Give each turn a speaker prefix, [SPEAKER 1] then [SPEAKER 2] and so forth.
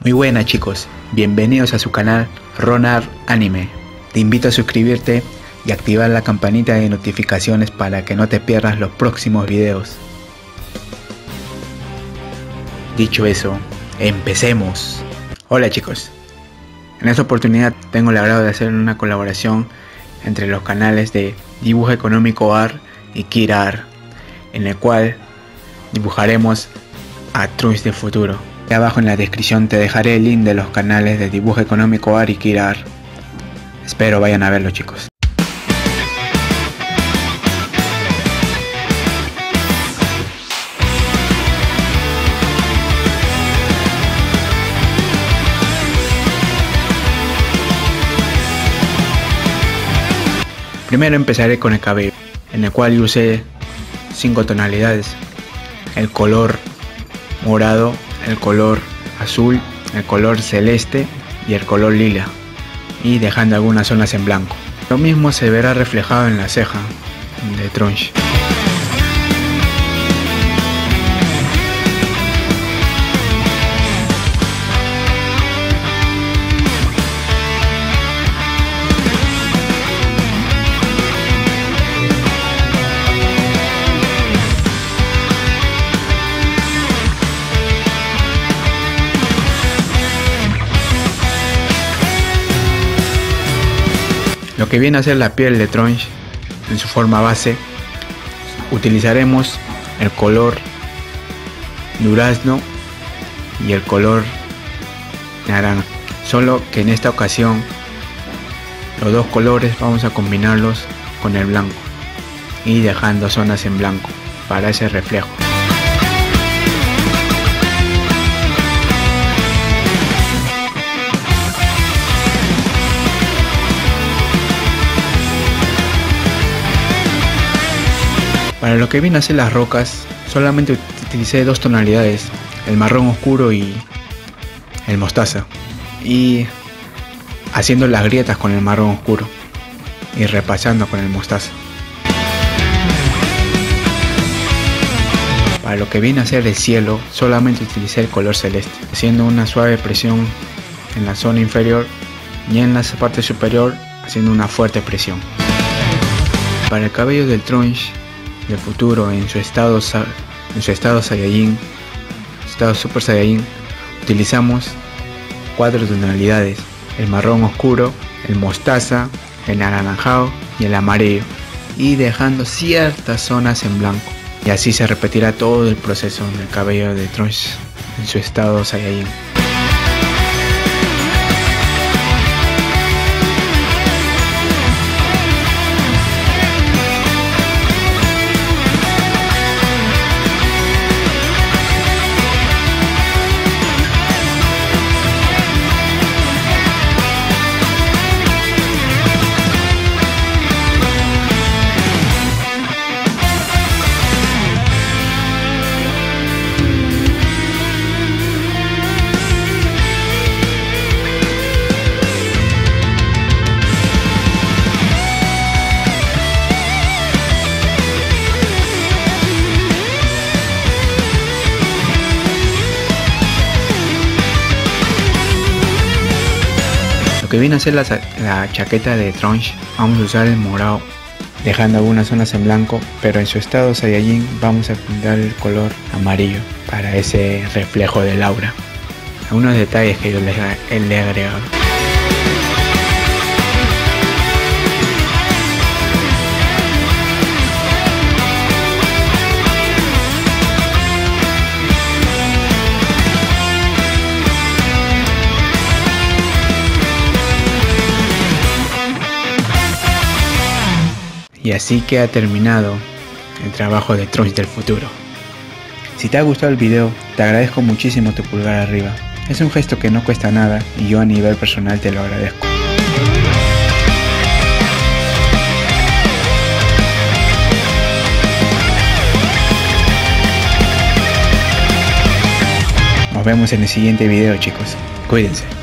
[SPEAKER 1] Muy buenas chicos, bienvenidos a su canal Ronar Anime. Te invito a suscribirte y activar la campanita de notificaciones para que no te pierdas los próximos videos. Dicho eso, empecemos. Hola chicos, en esta oportunidad tengo el agrado de hacer una colaboración entre los canales de Dibujo Económico AR y Kira AR, en el cual dibujaremos a Trunks del futuro abajo en la descripción te dejaré el link de los canales de dibujo económico AR y Kirar. Espero vayan a verlo chicos. Primero empezaré con el cabello, en el cual usé 5 tonalidades. El color morado, el color azul, el color celeste y el color lila, y dejando algunas zonas en blanco. Lo mismo se verá reflejado en la ceja de Trunch. Lo que viene a ser la piel de Tronch en su forma base, utilizaremos el color durazno y el color naranja. Solo que en esta ocasión los dos colores vamos a combinarlos con el blanco y dejando zonas en blanco para ese reflejo. Para lo que viene a ser las rocas, solamente utilicé dos tonalidades, el marrón oscuro y el mostaza. Y haciendo las grietas con el marrón oscuro y repasando con el mostaza. Para lo que viene a ser el cielo, solamente utilicé el color celeste, haciendo una suave presión en la zona inferior y en la parte superior haciendo una fuerte presión. Para el cabello del trunch de futuro en su estado, en su estado Saiyajin, estado Super Saiyajin, utilizamos cuatro tonalidades, el marrón oscuro, el mostaza, el anaranjado y el amarillo, y dejando ciertas zonas en blanco. Y así se repetirá todo el proceso del cabello de Trunks en su estado Saiyajin. Lo que viene a ser la, chaqueta de Trunch, vamos a usar el morado, dejando algunas zonas en blanco, pero en su estado Saiyajin vamos a pintar el color amarillo para ese reflejo del aura. Algunos detalles que yo le he agregado. Y así que ha terminado el trabajo de Trunks del futuro. Si te ha gustado el video, te agradezco muchísimo tu pulgar arriba. Es un gesto que no cuesta nada y yo a nivel personal te lo agradezco. Nos vemos en el siguiente video chicos. Cuídense.